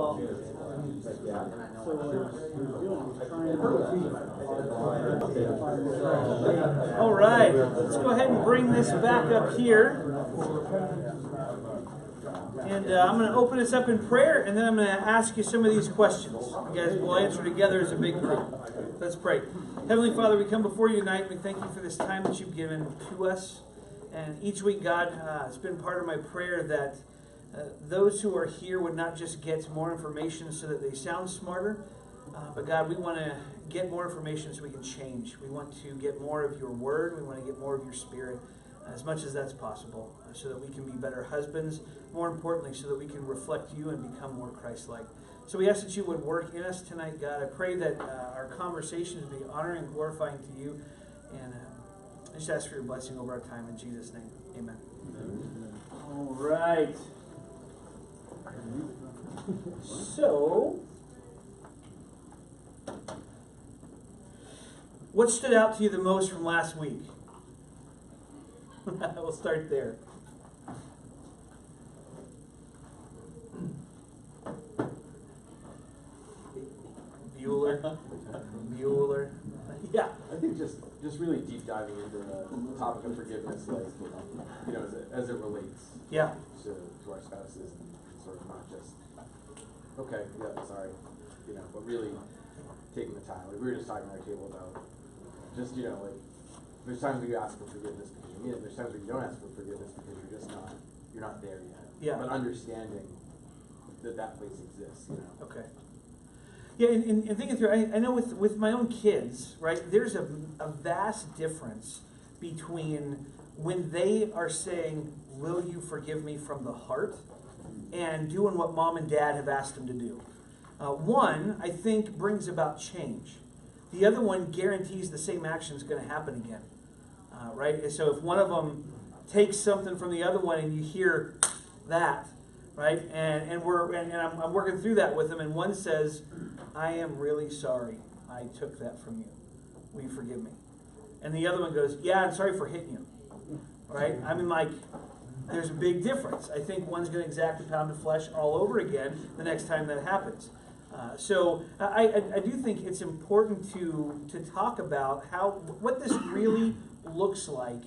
Well, All right, let's go ahead and bring this back up here. And uh, I'm going to open this up in prayer, and then I'm going to ask you some of these questions. You guys will answer together as a big group. Let's pray. Heavenly Father, we come before you tonight. We thank you for this time that you've given to us. And each week, God, uh, it's been part of my prayer that uh, those who are here would not just get more information so that they sound smarter, uh, but God, we want to get more information so we can change. We want to get more of your word. We want to get more of your spirit, as much as that's possible, uh, so that we can be better husbands. More importantly, so that we can reflect you and become more Christ like. So we ask that you would work in us tonight, God. I pray that uh, our conversations be honoring and glorifying to you. And uh, I just ask for your blessing over our time in Jesus' name. Amen. Amen. All right. So, what stood out to you the most from last week? we'll start there. Bueller. Bueller. Yeah. I think just just really deep diving into the topic of forgiveness, like you know, as it, as it relates yeah. to, to our spouses, and not just okay, yeah, sorry, you know, but really taking the time. Like we were just talking at our table about just you know, like there's times where you ask for forgiveness because you need it. There's times where you don't ask for forgiveness because you're just not you're not there yet. Yeah. But understanding that that place exists, you know. Okay. Yeah, and, and, and thinking through, I, I know with, with my own kids, right, there's a, a vast difference between when they are saying, Will you forgive me from the heart? And doing what mom and dad have asked them to do. Uh, one, I think, brings about change. The other one guarantees the same action is going to happen again. Uh, right? So if one of them takes something from the other one and you hear that, right? And, and we're and, and I'm, I'm working through that with them, and one says, I am really sorry I took that from you. Will you forgive me? And the other one goes, Yeah, I'm sorry for hitting you. Right? I mean, like, there's a big difference. I think one's going to exact a pound of flesh all over again the next time that happens. Uh, so I, I, I, do think it's important to to talk about how what this really looks like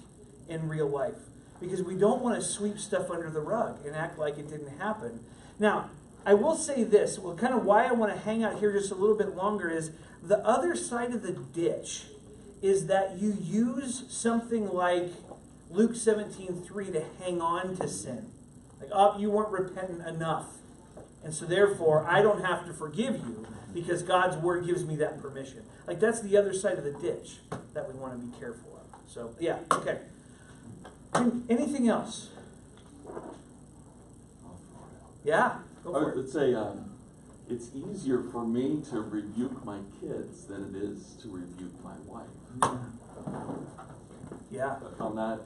in real life because we don't want to sweep stuff under the rug and act like it didn't happen. Now, I will say this. Well, kind of why I want to hang out here just a little bit longer is the other side of the ditch is that you use something like Luke 17, 3 to hang on to sin. Like, oh, you weren't repentant enough. And so therefore, I don't have to forgive you because God's word gives me that permission. Like that's the other side of the ditch that we want to be careful of. So yeah, okay. Anything else? Yeah. Go for I would it. say um, it's easier for me to rebuke my kids than it is to rebuke my wife. Yeah. I found that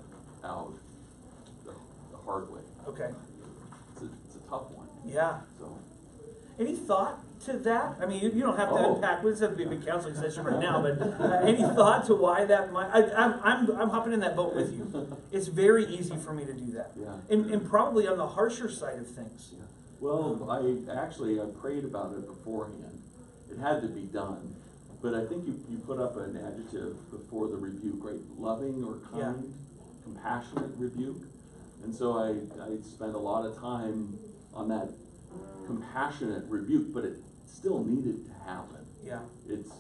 the, the hard way. Okay. It's a, it's a tough one. Yeah. So Any thought to that? I mean, you, you don't have to Oh. unpack. This doesn't have to be a big counseling session right now, but uh, any thought to why that might? I, I'm, I'm, I'm hopping in that boat with you. It's very easy for me to do that, yeah. and, and probably on the harsher side of things. yeah. Well, I actually I prayed about it beforehand. It had to be done, but I think you, you put up an adjective before the rebuke, right? Loving or kind. Yeah. Compassionate rebuke. And so I, I spent a lot of time on that compassionate rebuke, but it still needed to happen. Yeah. It's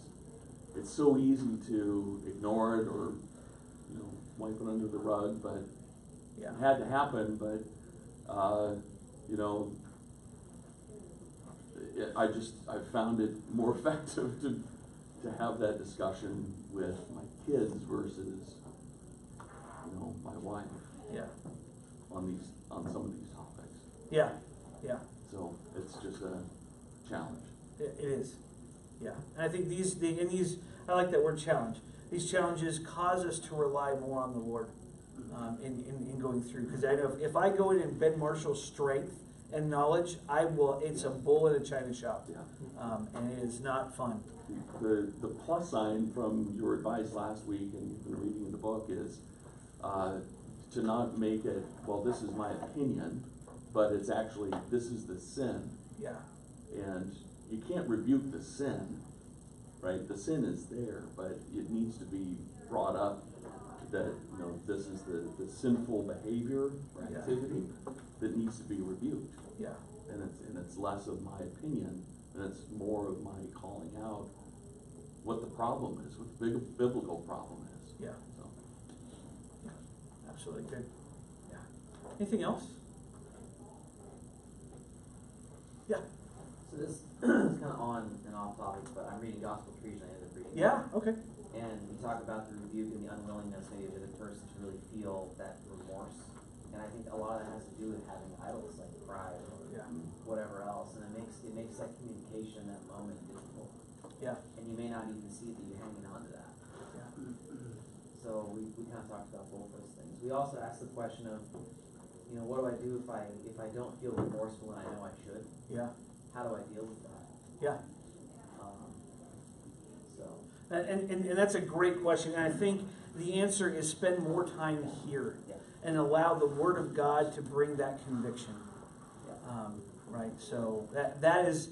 it's so easy to ignore it or you know wipe it under the rug, but Yeah. it had to happen. But uh, you know, it, I just I found it more effective to to have that discussion with my kids versus you know my wife Yeah. on these on some of these topics. Yeah. Yeah. So it's just a challenge. It, it is. Yeah. And I think these, the, and these, I like that word challenge. These challenges cause us to rely more on the Lord um, in, in, in going through. Because I know if, if I go in and Ben Marshall's strength and knowledge, I will, it's a bull in a china shop. Yeah. Um, and it is not fun. The, the plus sign from your advice last week and you've been reading in the book is uh, to not make it, well, this is my opinion, but it's actually, this is the sin. Yeah. argument, you can't rebuke the sin, right? The sin is there, but it needs to be brought up that, you know, this is the, the sinful behavior or Yeah. activity that needs to be rebuked. Yeah, And it's, and it's less of my opinion, and it's more of my calling out what the problem is, what the big biblical problem is, yeah, absolutely, good, yeah. Anything else? Yeah, So this is kind of on and off topic, but I'm reading Gospel Treason and I ended up reading. it. yeah, okay, And we talk about the rebuke and the unwillingness maybe of the person to really feel that remorse. And I think a lot of that has to do with having idols like pride or yeah, whatever else, and it makes, it makes that communication, that moment difficult. yeah, And you may not even see that you're hanging on to that. So we, we kind of talked about both those things. We also asked the question of, you know, what do I do if I, if I don't feel remorseful and I know I should? yeah, How do I deal with that? yeah. Um, so, And, and, and that's a great question, and I think the answer is spend more time here yeah, and allow the Word of God to bring that conviction. yeah. Um, right, so that, that is,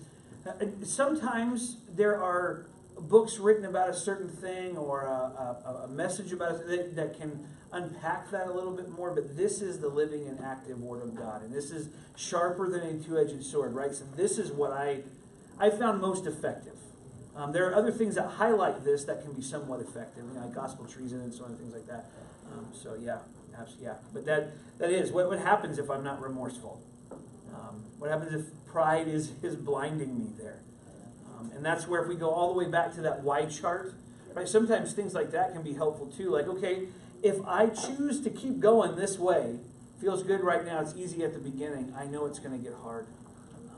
uh, sometimes there are books written about a certain thing or a, a, a message about it that, that can unpack that a little bit more, but this is the living and active Word of God, and this is sharper than a two-edged sword, right? So this is what I, I found most effective. Um, there are other things that highlight this that can be somewhat effective, you know, like gospel treason and so on, things like that. Um, so yeah, absolutely, yeah. But that that is what what happens if I'm not remorseful. Um, what happens if pride is is blinding me there? Um, and that's where if we go all the way back to that Y chart, right? Sometimes things like that can be helpful too. Like okay, if I choose to keep going this way, feels good right now. It's easy at the beginning. I know it's going to get hard.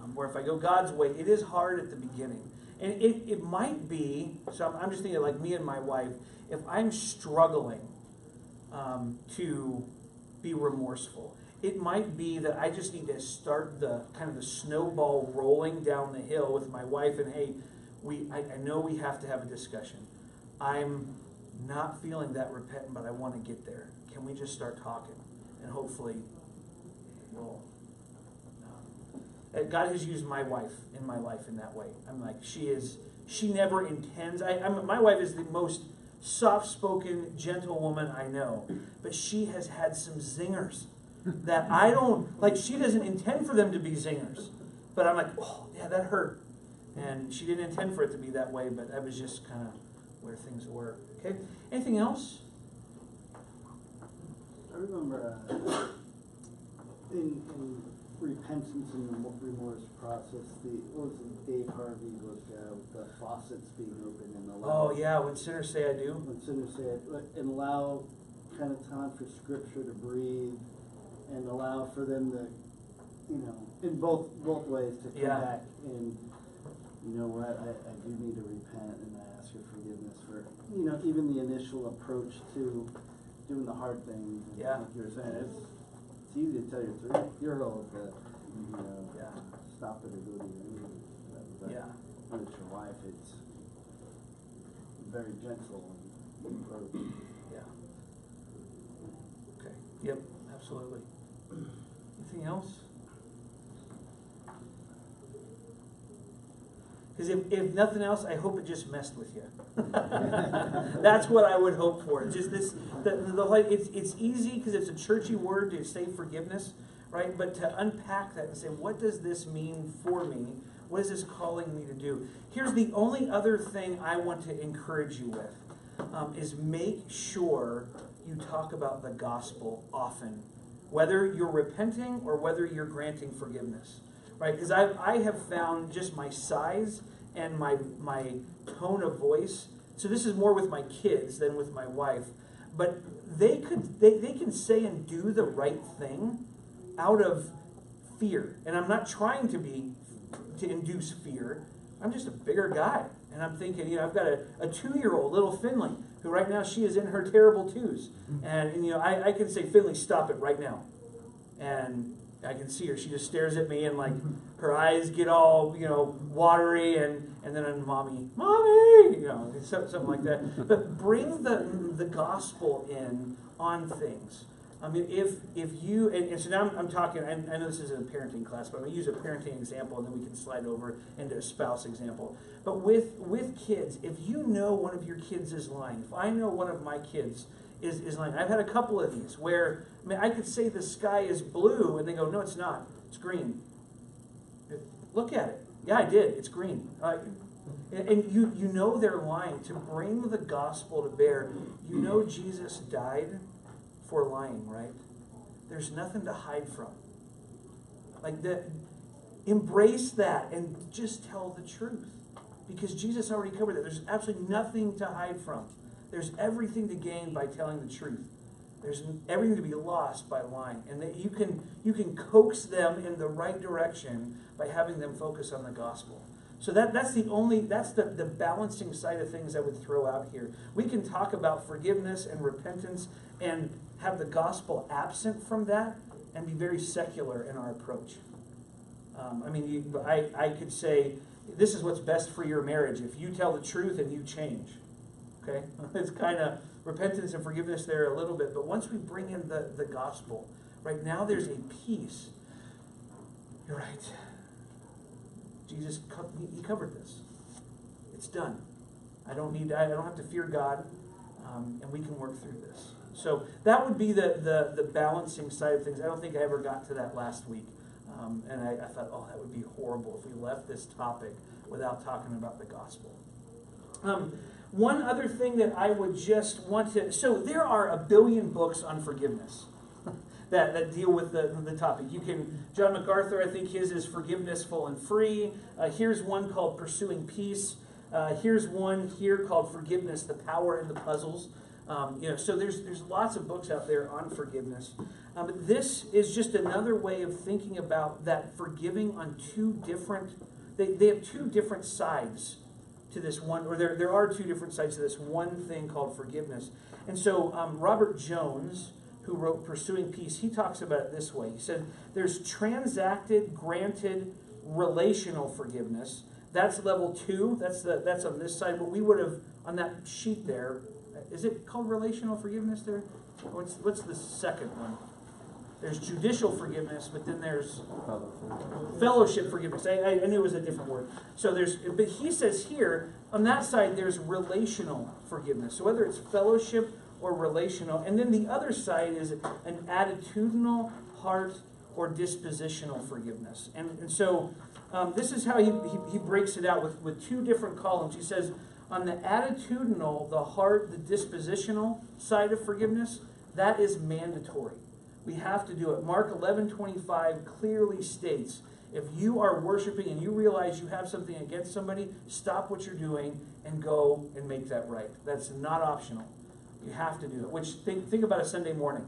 Um, where if I go God's way, it is hard at the beginning. And it, it might be, so I'm, I'm just thinking like me and my wife, if I'm struggling um, to be remorseful, it might be that I just need to start the kind of the snowball rolling down the hill with my wife and hey, we I, I know we have to have a discussion. I'm not feeling that repentant, but I want to get there. Can we just start talking? And hopefully we'll um, God has used my wife in my life in that way. I'm like, she is, she never intends. I, I'm, my wife is the most soft spoken, gentle woman I know, but she has had some zingers that I don't, like, she doesn't intend for them to be zingers. But I'm like, oh, yeah, that hurt. And she didn't intend for it to be that way, but that was just kind of where things were. Okay? Anything else? I remember uh, in, in repentance and remorse process, the what was it, Dave Harvey was uh, the faucets being open and allow. Oh, yeah, when sinners say I do. When sinners say it, and allow kind of time for Scripture to breathe, and allow for them to, you know, in both both ways to come Yeah. back and. You know what? I, I do need to repent and I ask for forgiveness for you know even the initial approach to doing the hard things. And Yeah. Like you were saying, it's, it's easy to tell your three year old that you know Yeah. stop it or go to your. But, but Yeah. when it's your wife, it's very gentle and approach. Yeah. Okay. Yep, absolutely. Anything else? Because if, if nothing else, I hope it just messed with you. That's what I would hope for. Just this, the, the whole, it's, it's easy because it's a churchy word to say forgiveness, right? But to unpack that and say, what does this mean for me? What is this calling me to do? Here's the only other thing I want to encourage you with um, is make sure you talk about the gospel often, whether you're repenting or whether you're granting forgiveness, right? Because I I have found just my size and my my tone of voice. So this is more with my kids than with my wife, but they could they, they can say and do the right thing out of fear, and I'm not trying to be to induce fear. I'm just a bigger guy. And I'm thinking, you know, I've got a, a two year old little Finley who right now she is in her terrible twos. And, and you know, I, I can say, Finley, stop it right now. And I can see her. She just stares at me and like her eyes get all, you know, watery and, and then I'm mommy, mommy, you know, something like that. But bring the, the gospel in on things. I mean, if, if you, and, and so now I'm, I'm talking, I, I know this isn't a parenting class, but I'm gonna use a parenting example and then we can slide over into a spouse example. But with, with kids, if you know one of your kids is lying, if I know one of my kids is, is lying, I've had a couple of these where, I mean, I could say the sky is blue and they go, no, it's not, it's green. Look at it. Yeah, I did, it's green. Uh, and, and you, you know they're lying. To bring the gospel to bear, you know Jesus died for lying, right? There's nothing to hide from. Like that, embrace that and just tell the truth. Because Jesus already covered that. There's absolutely nothing to hide from. There's everything to gain by telling the truth. There's everything to be lost by lying. And that you can you can coax them in the right direction by having them focus on the gospel. So that, that's the only, that's the, the balancing side of things I would throw out here. We can talk about forgiveness and repentance and have the gospel absent from that and be very secular in our approach. Um, I mean, you, I, I could say, this is what's best for your marriage if you tell the truth and you change. Okay? It's kind of repentance and forgiveness there a little bit, but once we bring in the, the gospel, right now there's a peace. You're right. Jesus, he covered this. It's done. I don't need, I don't have to fear God, um, and we can work through this. So that would be the, the, the balancing side of things. I don't think I ever got to that last week. Um, and I, I thought, oh, that would be horrible if we left this topic without talking about the gospel. Um, one other thing that I would just want to so there are a billion books on forgiveness that, that deal with the, the topic. You can, John MacArthur, I think his is Forgiveness Full and Free. Uh, here's one called Pursuing Peace. Uh, here's one here called Forgiveness, the Power and the Puzzles. Um, you know, so there's, there's lots of books out there on forgiveness. Um, this is just another way of thinking about that forgiving on two different, they, they have two different sides to this one, or there, there are two different sides to this one thing called forgiveness. And so um, Robert Jones, who wrote Pursuing Peace, he talks about it this way. He said, There's transacted, granted, relational forgiveness. That's level two. That's the that's on this side. But we would have on that sheet there. Is it called relational forgiveness there? What's what's the second one? There's judicial forgiveness, but then there's fellowship forgiveness. I, I, knew it was a different word. So there's, but he says here on that side there's relational forgiveness. So whether it's fellowship or relational, and then the other side is an attitudinal, heart, or dispositional forgiveness. And, and so um, this is how he, he, he breaks it out with, with two different columns. He says on the attitudinal, the heart, the dispositional side of forgiveness, that is mandatory. We have to do it. Mark 11 25 clearly states if you are worshiping and you realize you have something against somebody, stop what you're doing and go and make that right. That's not optional. You have to do it. Which think, think about a Sunday morning.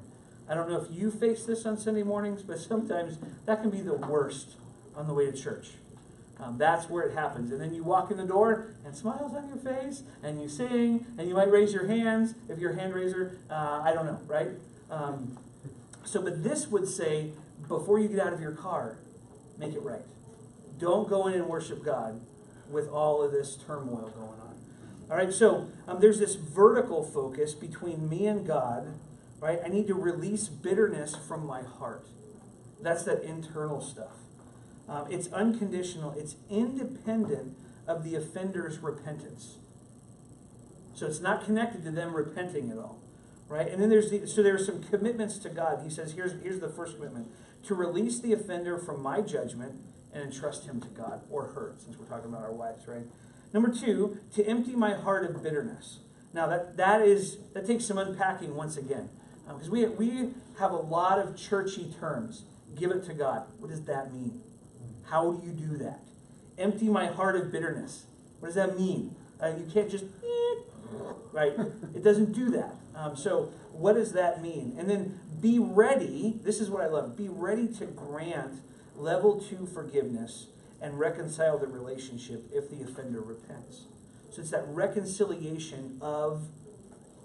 I don't know if you face this on Sunday mornings, but sometimes that can be the worst on the way to church. Um, that's where it happens. And then you walk in the door and smiles on your face, and you sing, and you might raise your hands if you're a hand raiser. Uh, I don't know, right? Um, so, but this would say before you get out of your car, make it right. Don't go in and worship God with all of this turmoil going on. All right, so um, there's this vertical focus between me and God, right? I need to release bitterness from my heart. That's that internal stuff. Um, it's unconditional, it's independent of the offender's repentance. So it's not connected to them repenting at all. Right? And then there's the, so there are some commitments to God. He says, here's, here's the first commitment to release the offender from my judgment and entrust him to God or her, since we're talking about our wives, right? Number two, to empty my heart of bitterness. Now that that is that takes some unpacking once again, because um, we we have a lot of churchy terms. Give it to God. What does that mean? How do you do that? Empty my heart of bitterness. What does that mean? Uh, you can't just right. It doesn't do that. Um, so what does that mean? And then be ready. This is what I love. Be ready to grant level two forgiveness and reconcile the relationship if the offender repents. So it's that reconciliation of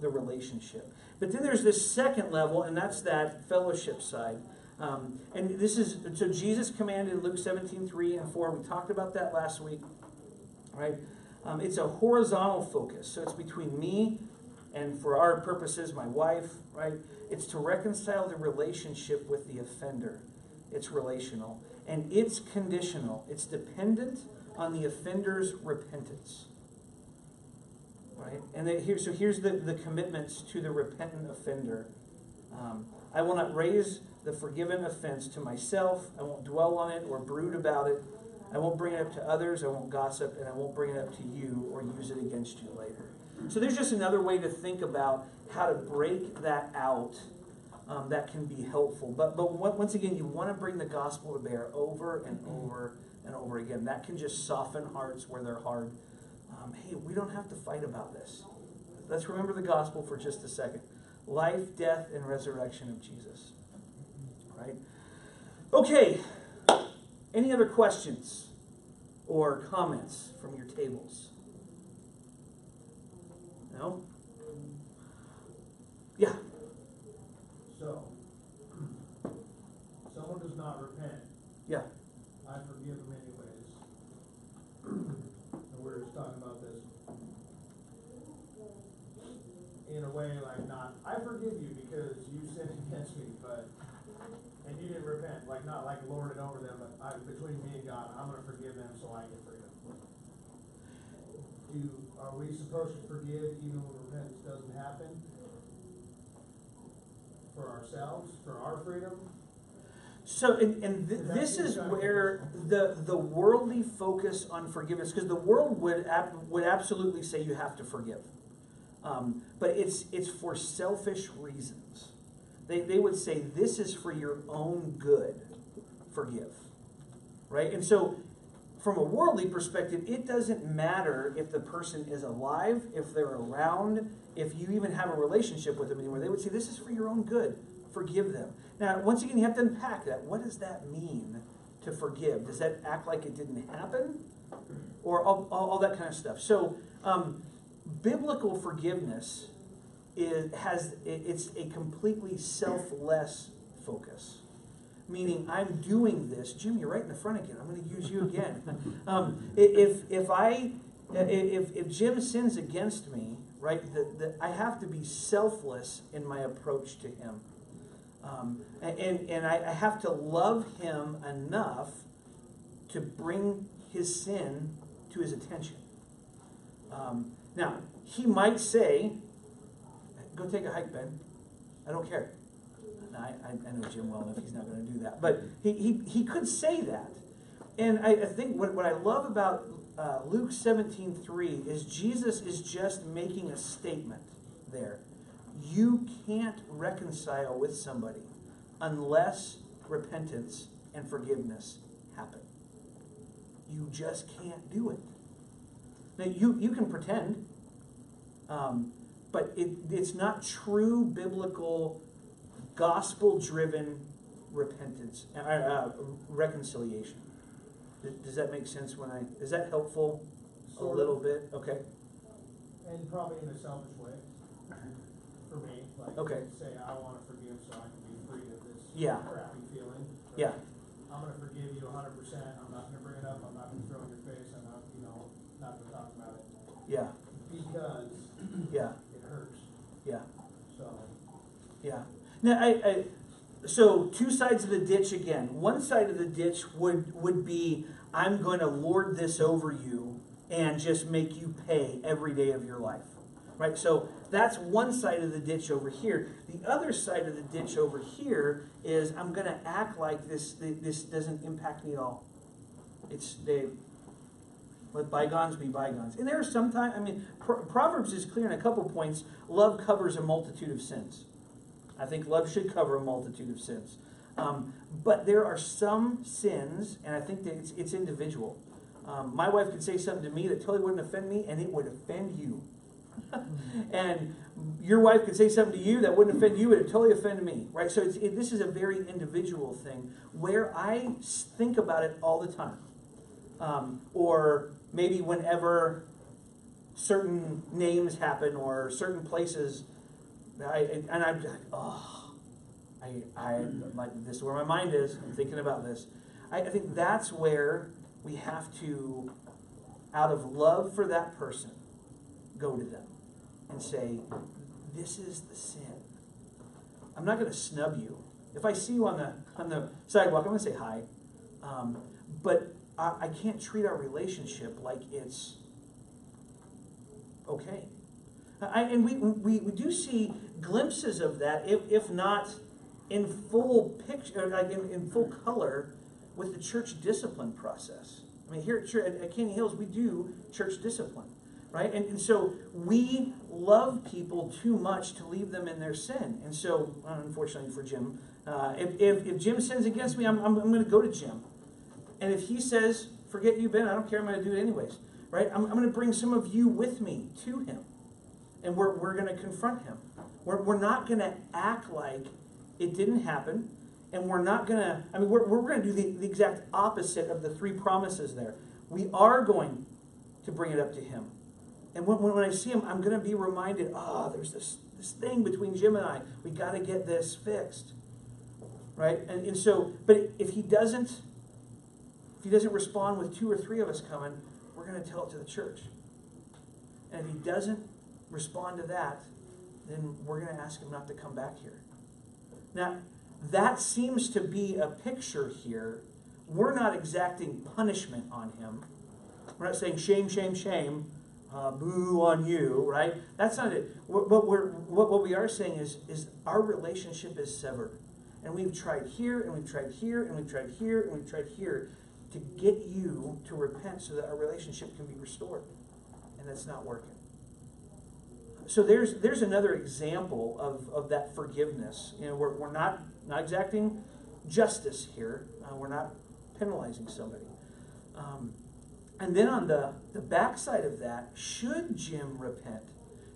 the relationship. But then there's this second level, and that's that fellowship side. Um, and this is so Jesus commanded Luke 17, 3 and 4. We talked about that last week. Right? Um, it's a horizontal focus. So it's between me and for our purposes, my wife, right? It's to reconcile the relationship with the offender. It's relational. And it's conditional. It's dependent on the offender's repentance. Right? And here, so here's the, the commitments to the repentant offender. Um, I will not raise the forgiven offense to myself. I won't dwell on it or brood about it. I won't bring it up to others. I won't gossip, and I won't bring it up to you or use it against you later. So there's just another way to think about how to break that out. Um, that can be helpful. But but once again, you want to bring the gospel to bear over and over and over again. That can just soften hearts where they're hard. Um, hey, we don't have to fight about this. Let's remember the gospel for just a second. Life, death, and resurrection of Jesus. Right? Okay. Any other questions or comments from your tables? No? Yeah. So, someone does not repent, Yeah. I forgive them anyways. And we're just talking about this in a way like not, I forgive you because you sinned against me, but, and you didn't repent, like lord it over them, but I, between me and God, I'm gonna forgive them so I get freedom. Do, are we supposed to forgive even when repentance doesn't happen? For ourselves, for our freedom? So, and, and th- Is this is to where the, the worldly focus on forgiveness, because the world would ab- would absolutely say you have to forgive, um, but it's it's for selfish reasons. They they would say this is for your own good. Forgive, right? And so, from a worldly perspective, it doesn't matter if the person is alive, if they're around, if you even have a relationship with them anymore. They would say this is for your own good. Forgive them. Now, once again, you have to unpack that. What does that mean to forgive? Does that act like it didn't happen? Or all, all, all that kind of stuff. So, um, biblical forgiveness is, has, it- it's a completely selfless focus. Meaning, I'm doing this. Jim, you're right in the front again. I'm going to use you again. um, if, if I, if, if Jim sins against me, right, that I have to be selfless in my approach to him. Um, and and I, I have to love him enough to bring his sin to his attention. Um, now, he might say, Go take a hike, Ben. I don't care. I, I know Jim well enough, he's not going to do that. But he, he, he could say that. And I, I think what, what I love about uh, Luke 17 3 is Jesus is just making a statement there. You can't reconcile with somebody unless repentance and forgiveness happen. You just can't do it. Now, you, you can pretend, um, but it, it's not true biblical, gospel driven repentance, uh, uh, reconciliation. Does- Does that make sense when I, is that helpful a Sort of. little bit? Okay. And probably in a selfish way, for me, like, Okay. say, I wanna forgive so I can be free of this Yeah. crappy feeling. So Yeah. I'm gonna forgive you hundred percent, I'm not gonna bring it up, I'm not gonna throw it in your face, I'm not, you know, not gonna talk about it, Yeah, because yeah, it hurts, yeah. so. Yeah. Now, I, I, so two sides of the ditch again. One side of the ditch would would be I'm going to lord this over you and just make you pay every day of your life. Right? So that's one side of the ditch over here. The other side of the ditch over here is I'm going to act like this this doesn't impact me at all. It's they let bygones be bygones. And there are sometimes, I mean, Pro- Proverbs is clear in a couple points. Love covers a multitude of sins. I think love should cover a multitude of sins. Um, but there are some sins, and I think that it's, it's individual. Um, my wife could say something to me that totally wouldn't offend me, and it would offend you. and your wife could say something to you that wouldn't offend you, and it totally offend me, right? So it, this is a very individual thing where I think about it all the time. Um, or maybe whenever certain names happen or certain places, I, and I'm like, oh, I, I like this is where my mind is. I'm thinking about this. I, I think that's where we have to, out of love for that person, go to them and say, this is the sin. I'm not going to snub you. If I see you on the on the sidewalk, I'm going to say hi. Um, but I, I can't treat our relationship like it's okay. I, and we, we, we do see glimpses of that, if, if not in full picture, like in, in full color, with the church discipline process. I mean, here at, church, at, at Canyon Hills, we do church discipline, right? And, and so we love people too much to leave them in their sin. And so, unfortunately for Jim, uh, if, if, if Jim sins against me, I'm, I'm, I'm going to go to Jim. And if he says, forget you, Ben, I don't care, I'm going to do it anyways, right? I'm, I'm going to bring some of you with me to him. And we're, we're going to confront him. We're, we're not going to act like it didn't happen. And we're not going to, I mean, we're, we're going to do the, the exact opposite of the three promises there. We are going to bring it up to him. And when, when I see him, I'm going to be reminded, oh, there's this, this thing between Jim and I. We got to get this fixed. Right? And, and so, but if he doesn't, if he doesn't respond with two or three of us coming, we're going to tell it to the church. And if he doesn't respond to that, then we're going to ask him not to come back here. Now, that seems to be a picture here. We're not exacting punishment on him. We're not saying shame, shame, shame, uh, boo on you, right? That's not it. What, we're, what, what we are saying is, is our relationship is severed. And we've tried here, and we've tried here, and we've tried here, and we've tried here to get you to repent so that our relationship can be restored. And that's not working. So there's there's another example of, of that forgiveness. You know, we're, we're not not exacting justice here. Uh, we're not penalizing somebody. Um, and then on the, the backside of that, should Jim repent,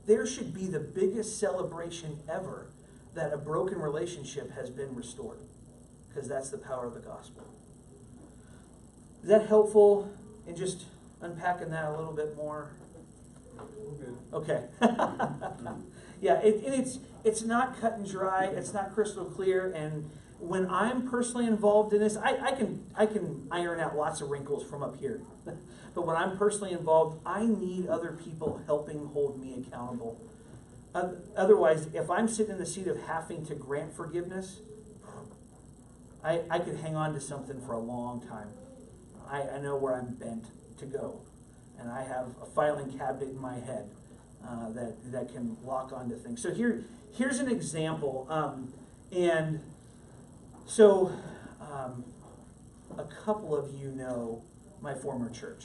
there should be the biggest celebration ever that a broken relationship has been restored. Because that's the power of the gospel. Is that helpful in just unpacking that a little bit more? Okay. yeah, it, it's it's not cut and dry. It's not crystal clear. And when I'm personally involved in this, I, I can I can iron out lots of wrinkles from up here. but when I'm personally involved, I need other people helping hold me accountable. Otherwise, if I'm sitting in the seat of having to grant forgiveness, I, I could hang on to something for a long time. I, I know where I'm bent to go. And I have a filing cabinet in my head uh, that, that can lock onto things. So here, here's an example. Um, and so um, a couple of you know my former church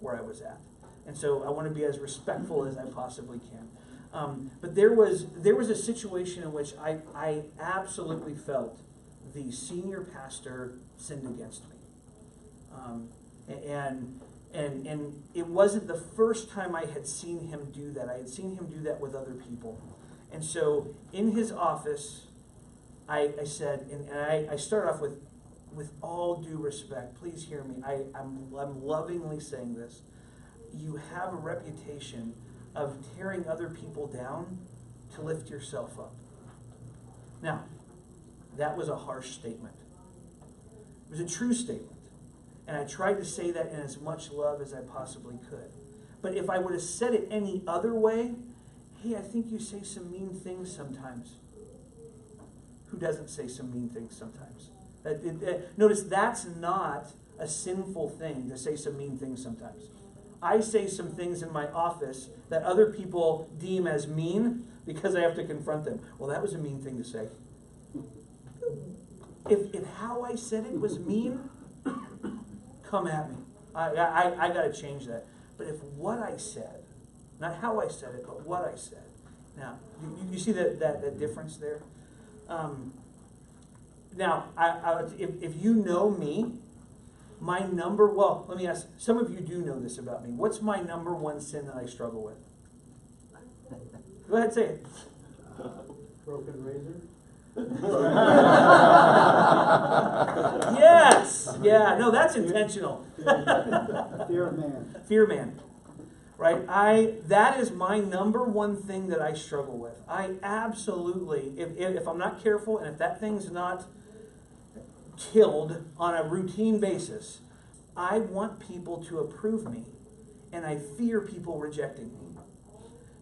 where I was at. And so I want to be as respectful as I possibly can. Um, but there was there was a situation in which I, I absolutely felt the senior pastor sinned against me. Um, and and and it wasn't the first time I had seen him do that. I had seen him do that with other people. And so in his office, I, I said, and, and I, I start off with, with all due respect, please hear me. I, I'm, I'm lovingly saying this. You have a reputation of tearing other people down to lift yourself up. Now, that was a harsh statement. It was a true statement. And I tried to say that in as much love as I possibly could. But if I would have said it any other way, hey, I think you say some mean things sometimes. Who doesn't say some mean things sometimes? Notice that's not a sinful thing to say some mean things sometimes. I say some things in my office that other people deem as mean because I have to confront them. Well, that was a mean thing to say. If, if how I said it was mean, come at me. I, I, I got to change that. But if what I said, not how I said it, but what I said, now, you, you see that, that, that difference there? Um, now, I, I, if, if you know me, my number, well, let me ask, some of you do know this about me. What's my number one sin that I struggle with? Go ahead, say it. Broken razor? Yes. Yeah. No, that's intentional. Fear man. Fear man. Right? I that is my number one thing that I struggle with. I absolutely if, if I'm not careful and if that thing's not killed on a routine basis, I want people to approve me and I fear people rejecting me.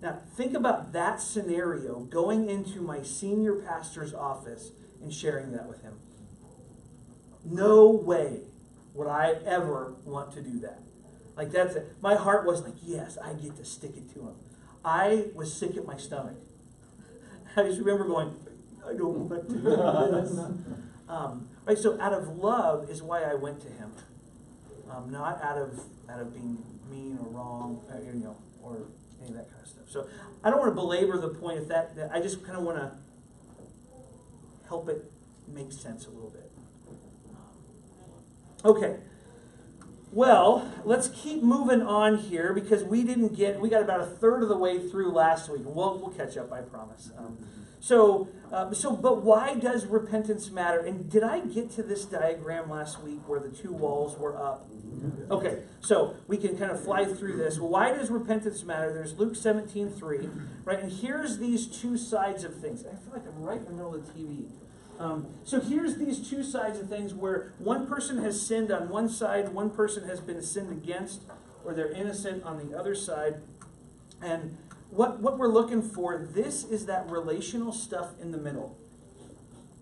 Now, think about that scenario going into my senior pastor's office and sharing that with him. No way would I ever want to do that. Like that's it. My heart was like, yes, I get to stick it to him. I was sick at my stomach. I just remember going, I don't want to do this. Um, right, so out of love is why I went to him, um, not out of out of being mean or wrong, uh, you know, or any of that kind of stuff. So I don't want to belabor the point of that. that I just kind of want to help it make sense a little bit. Okay. Well, let's keep moving on here because we didn't get, we got about a third of the way through last week. We'll, we'll catch up, I promise. Um, so, uh, so, but why does repentance matter? And did I get to this diagram last week where the two walls were up? Okay, so we can kind of fly through this. Why does repentance matter? There's Luke 17, 3, right? And here's these two sides of things. I feel like I'm right in the middle of the TV. Um, so here's these two sides of things where one person has sinned on one side, one person has been sinned against, or they're innocent on the other side. And what, what we're looking for, this is that relational stuff in the middle.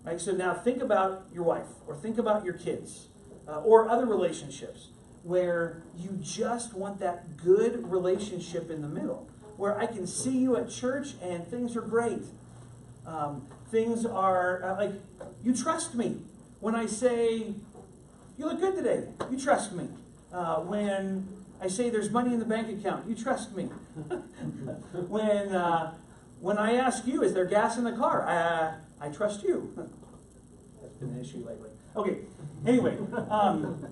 Right? So now think about your wife, or think about your kids, uh, or other relationships where you just want that good relationship in the middle, where I can see you at church and things are great. Um, things are uh, like, you trust me. When I say, you look good today, you trust me. Uh, when I say there's money in the bank account, you trust me. when, uh, when I ask you, is there gas in the car, uh, I trust you. That's been an issue lately. Okay, anyway, um,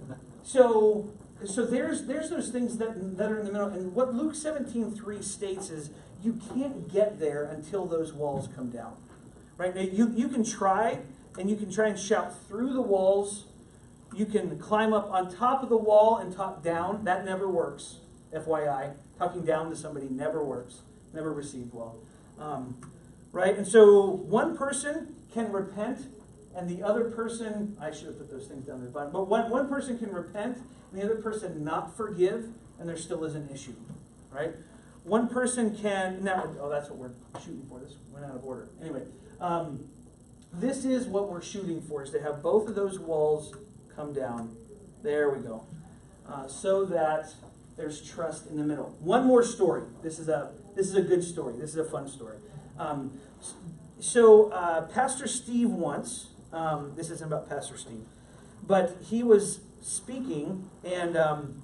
so so there's there's those things that that are in the middle, and what Luke 17:3 states is you can't get there until those walls come down. Right? You you can try and you can try and shout through the walls. You can climb up on top of the wall and talk down. That never works. FYI, talking down to somebody never works. Never received well. Um, right? And so one person can repent and the other person, I should have put those things down at the bottom, but one, one person can repent and the other person not forgive, and there still is an issue, right? One person can, now, oh, that's what we're shooting for. This went out of order. Anyway, um, this is what we're shooting for, is to have both of those walls come down. There we go. Uh, so that there's trust in the middle. One more story. This is a, this is a good story. This is a fun story. Um, so, uh, Pastor Steve once, um, this isn't about Pastor Steve, but he was speaking, and um,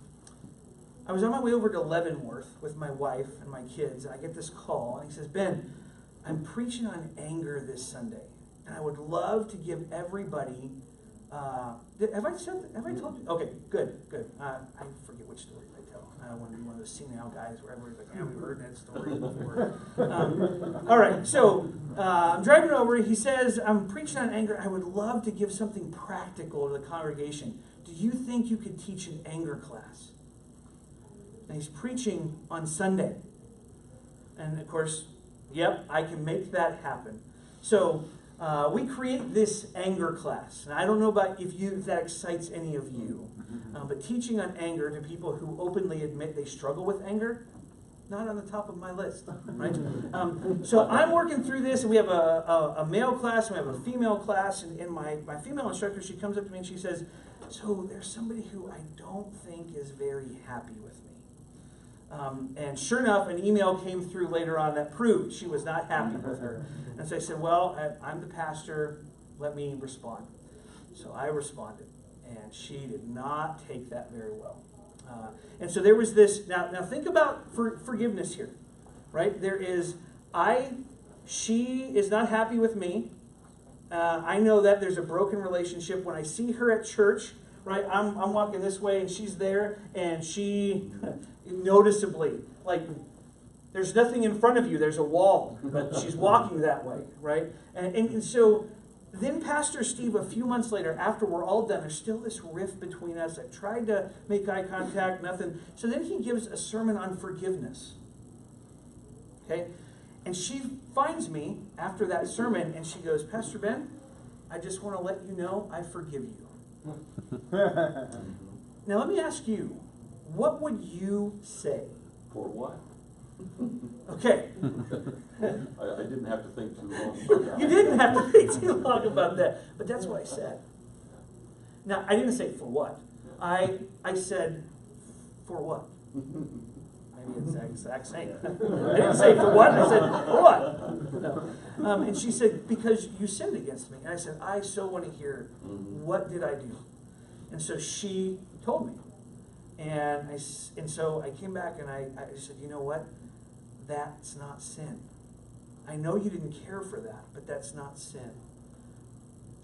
I was on my way over to Leavenworth with my wife and my kids, and I get this call, and he says, Ben, I'm preaching on anger this Sunday, and I would love to give everybody. Uh, did, have I said? Have I told you? Okay, good, good. Uh, I forget which story I tell. I don't want to be one of those senile guys where everybody's like, "Yeah, we've heard that story before." um, all right, so uh, I'm driving over. He says, "I'm preaching on anger. I would love to give something practical to the congregation. Do you think you could teach an anger class?" And he's preaching on Sunday, and of course, yep, I can make that happen. So uh, we create this anger class. And I don't know about if you if that excites any of you, uh, but teaching on anger to people who openly admit they struggle with anger, not on the top of my list, right? Um, so I'm working through this, and we have a, a, a male class, and we have a female class, and, and my, my female instructor, she comes up to me and she says, so there's somebody who I don't think is very happy with me. Um, and sure enough, an email came through later on that proved she was not happy with her. And so I said, Well, I'm the pastor. Let me respond. So I responded. And she did not take that very well. Uh, and so there was this. Now, now think about for, forgiveness here, right? There is, I, she is not happy with me. Uh, I know that there's a broken relationship. When I see her at church, right, I'm, I'm walking this way and she's there, and she noticeably, like, there's nothing in front of you, there's a wall, but she's walking that way, right? And, and, and, so then Pastor Steve, a few months later, after we're all done, there's still this rift between us. I've tried to make eye contact, nothing. So then he gives a sermon on forgiveness. Okay? And she finds me after that sermon and she goes, Pastor Ben, I just want to let you know I forgive you. now let me ask you, what would you say? For what? Okay. I, I didn't have to think too long about that. You didn't have to think too long about that, but that's what I said. Now, I didn't say for what. I, I said, for what? Maybe it's the exact same. I didn't say for what, I said, for what? No. Um, and she said, because you sinned against me. And I said, I so want to hear, Mhm. what did I do? And so she told me. And I, and so I came back and I, I said, you know what? That's not sin. I know you didn't care for that, but that's not sin.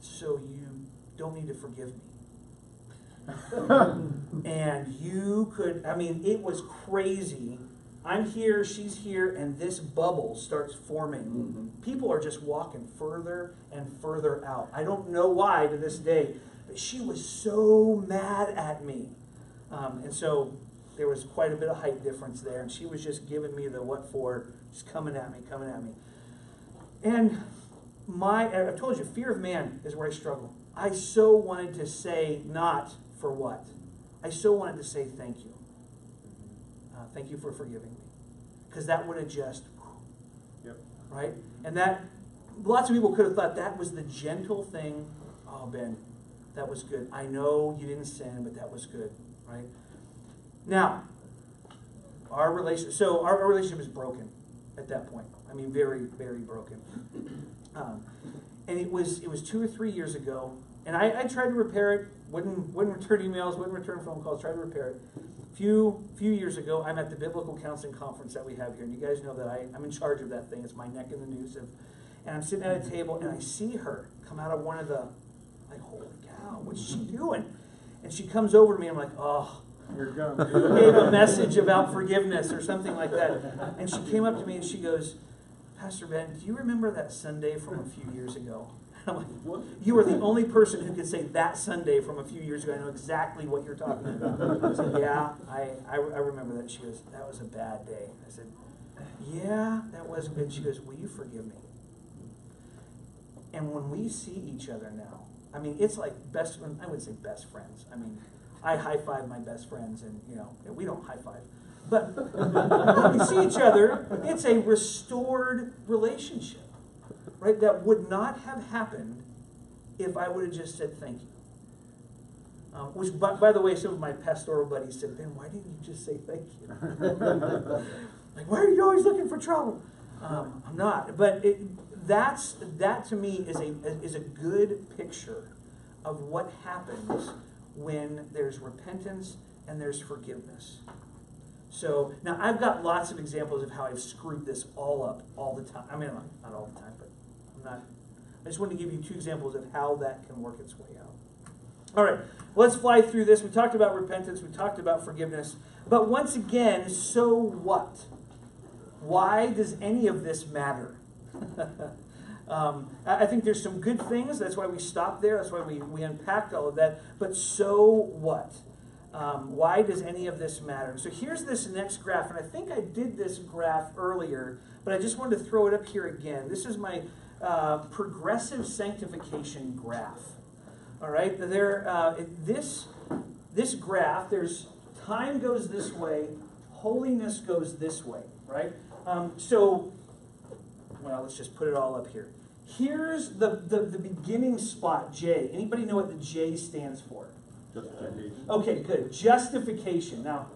So you don't need to forgive me. and you could, I mean, it was crazy. I'm here, she's here, and this bubble starts forming. Mhm. People are just walking further and further out. I don't know why to this day, but she was so mad at me. Um, and so there was quite a bit of height difference there, and she was just giving me the what for, just coming at me, coming at me. And my, I told you, fear of man is where I struggle. I so wanted to say not for what. I so wanted to say thank you. Uh, thank you for forgiving me. Because that would have just, Yep. right? And that, lots of people could have thought that was the gentle thing. Oh, Ben, that was good. I know you didn't sin, but that was good, right? Now, our relation, so our, our relationship is broken at that point. I mean, very, very broken. Um, and it was it was two or three years ago, and I, I tried to repair it. Wouldn't wouldn't return emails, wouldn't return phone calls. Tried to repair it. Few few years ago, I'm at the Biblical Counseling Conference that we have here, and you guys know that I, I'm in charge of that thing. It's my neck in the noose. Of, and I'm sitting at a table, and I see her come out of one of the, like, holy cow, what's she doing? And she comes over to me. and I'm like, oh, comes. gave a message about forgiveness or something like that. And she came up to me and she goes, Pastor Ben, do you remember that Sunday from a few years ago? And I'm like, What? you are the only person who could say that Sunday from a few years ago. I know exactly what you're talking about. I said, yeah, I, I, I remember that. She goes, that was a bad day. I said, yeah, that was good. She goes, will you forgive me? And when we see each other now, I mean, it's like best, I wouldn't say best friends. I mean, I high five my best friends, and you know, we don't high five. But when we see each other, it's a restored relationship, right? That would not have happened if I would have just said thank you. Um, which, by, by the way, some of my pastoral buddies said, Ben, why didn't you just say thank you? like, why are you always looking for trouble? Um, I'm not, but it, that's that to me is a is a good picture of what happens when there's repentance and there's forgiveness. So now I've got lots of examples of how I've screwed this all up all the time. I mean, not, all the time, but not. I just wanted to give you two examples of how that can work its way out. All right, let's fly through this. We talked about repentance, we talked about forgiveness. But once again, so what? Why does any of this matter? um, I think there's some good things. That's why we stopped there. That's why we, we unpacked all of that. But so what? Um, why does any of this matter? So here's this next graph, and I think I did this graph earlier, but I just wanted to throw it up here again. This is my uh, progressive sanctification graph. All right, there. Uh, this this graph, there's time goes this way, holiness goes this way, right? Um, so, well, let's just put it all up here. Here's the, the the beginning spot, J. Anybody know what the J stands for? Justification. Okay, good. Justification. Now,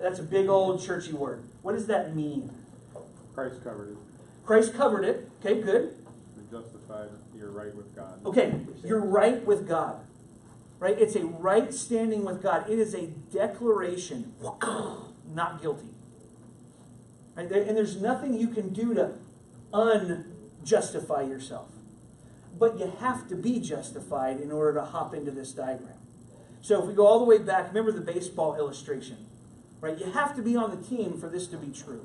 that's a big old churchy word. What does that mean? Christ covered it. Christ covered it. Okay, good. You're justified, you're right with God. Okay, you're right with God. Right? It's a right standing with God. It is a declaration, not guilty. Right? And there's nothing you can do to unjustify yourself. But you have to be justified in order to hop into this diagram. So if we go all the way back, remember the baseball illustration, right? You have to be on the team for this to be true.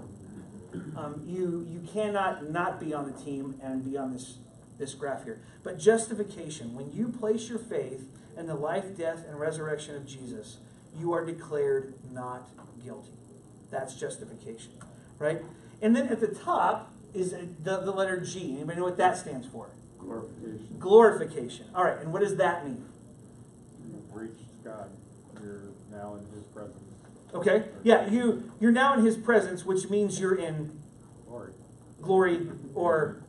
Um, you you cannot not be on the team and be on this this graph here. But justification, when you place your faith in the life, death, and resurrection of Jesus, you are declared not guilty. That's justification, right? And then at the top is the, the letter G. Anybody know what that stands for? Glorification. Glorification. All right, and what does that mean? You've reached God. You're now in His presence. Okay? Yeah, you you're now in his presence, which means you're in Or, glory or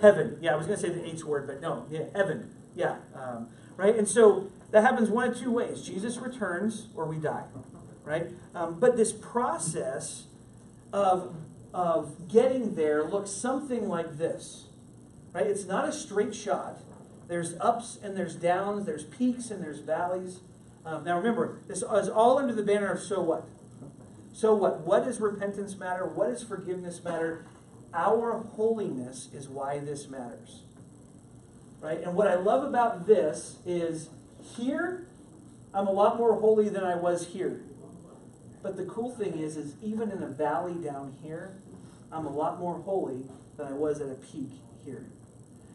heaven. Yeah, I was going to say the H word, but no, yeah, heaven. Yeah, um, right. And so that happens one of two ways: Jesus returns, or we die. Right. Um, but this process of of getting there looks something like this. Right. It's not a straight shot. There's ups and there's downs. There's peaks and there's valleys. Um, now remember, this is all under the banner of so what. So what? What does repentance matter? What does forgiveness matter? Our holiness is why this matters. Right? And what I love about this is here, I'm a lot more holy than I was here. But the cool thing is, is even in a valley down here, I'm a lot more holy than I was at a peak here.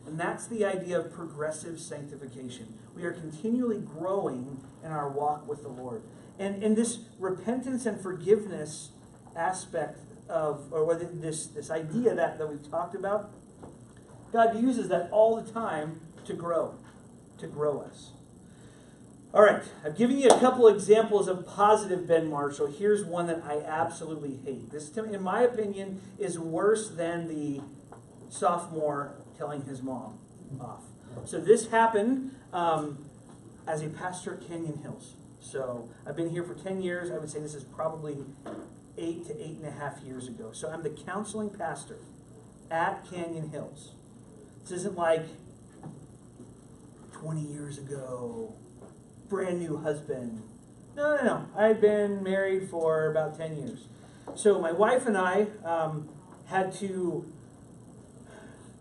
And that's the idea of progressive sanctification. We are continually growing in our walk with the Lord. And in this repentance and forgiveness aspect of, or this, this idea that, that we've talked about, God uses that all the time to grow, to grow us. All right, I've given you a couple examples of positive Ben Marshall. Here's one that I absolutely hate. This, in my opinion, is worse than the sophomore telling his mom off. So this happened um, as a pastor at Canyon Hills. So I've been here for 10 years. I would say this is probably eight to eight and a half years ago. So I'm the counseling pastor at Canyon Hills. This isn't like 20 years ago, brand new husband. No, no, no. I've been married for about 10 years. So my wife and I um, had to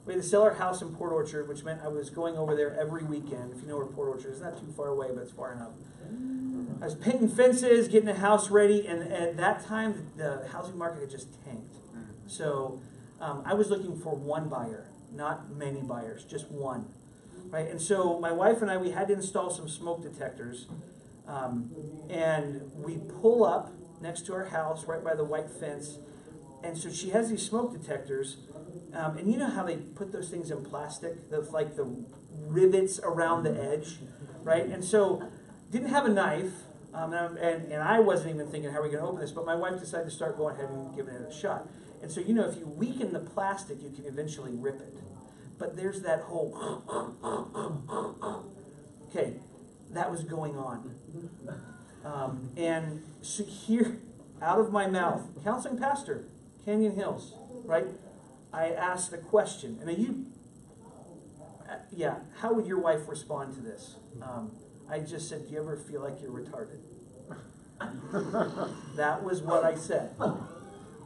we had to sell our house in Port Orchard, which meant I was going over there every weekend. If you know where Port Orchard is, not too far away, but it's far enough. I was painting fences, getting the house ready, and at that time, the housing market had just tanked. So um, I was looking for one buyer, not many buyers, just one. Right? And so my wife and I, we had to install some smoke detectors. Um, and we pull up next to our house, right by the white fence. And so she has these smoke detectors. Um, and you know how they put those things in plastic, the, like the rivets around the edge, right? And so didn't have a knife, um, and, and, and, I wasn't even thinking, how are we going to open this? But my wife decided to start going ahead and giving it a shot. And so, you know, if you weaken the plastic, you can eventually rip it. But there's that whole. Okay, that was going on. Um, and so here, out of my mouth, counseling pastor, Canyon Hills, right? I asked a question. And you, uh, yeah, how would your wife respond to this? Um, I just said, Do you ever feel like you're retarded? that was what I said.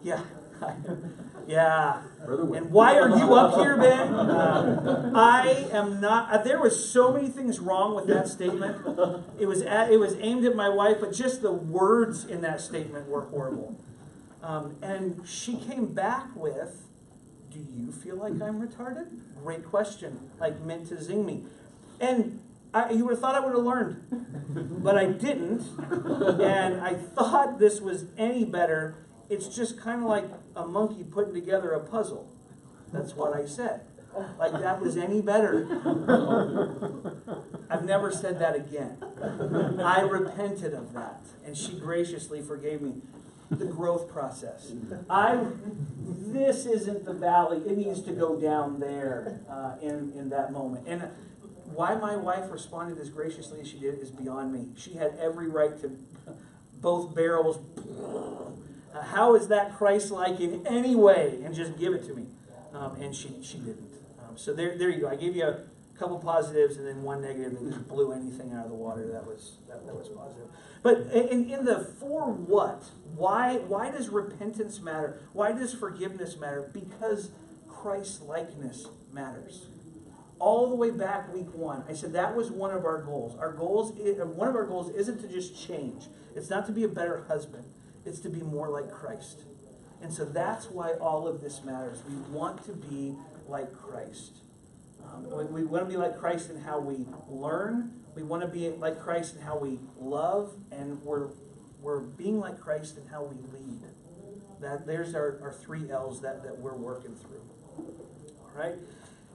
Yeah. yeah. And why are you up here, Ben? Uh, I am not. Uh, there was so many things wrong with that statement. It was at, it was aimed at my wife, but just the words in that statement were horrible. Um, and she came back with, "Do you feel like I'm retarded?" Great question, like meant to zing me. And I, you would have thought I would have learned, but I didn't. And I thought this was any better. It's just kind of like a monkey putting together a puzzle. That's what I said. Like that was any better. I've never said that again. I repented of that, and she graciously forgave me. The growth process. I. This isn't the valley. It needs to go down there uh, in in that moment. And why my wife responded as graciously as she did is beyond me. She had every right to both barrels. Uh, how is that Christ like in any way? And just give it to me. Um, and she, she didn't. Um, so there, there you go. I gave you a couple positives and then one negative that just blew anything out of the water that was, that, that was positive. But in, in the for what? Why, why does repentance matter? Why does forgiveness matter? Because Christ likeness matters all the way back week one. I said that was one of our goals. Our goals, one of our goals isn't to just change. It's not to be a better husband. It's to be more like Christ. And so that's why all of this matters. We want to be like Christ. Um, we, we want to be like Christ in how we learn. We want to be like Christ in how we love, and we're we're being like Christ in how we lead. That there's our, our three L's that, that we're working through. All right.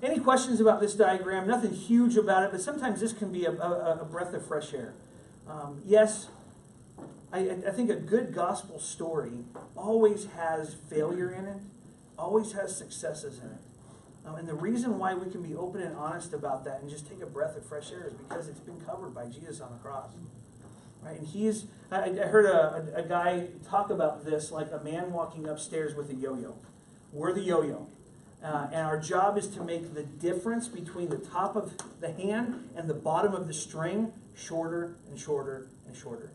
Any questions about this diagram? Nothing huge about it, but sometimes this can be a, a, a breath of fresh air. Um, yes, I, I- I think a good gospel story always has failure in it, always has successes in it. Um, and the reason why we can be open and honest about that and just take a breath of fresh air is because it's been covered by Jesus on the cross. Right? And he's, I, I heard a, a, a guy talk about this like a man walking upstairs with a yo yo. We're the yo yo. Uh, and our job is to make the difference between the top of the hand and the bottom of the string shorter and shorter and shorter.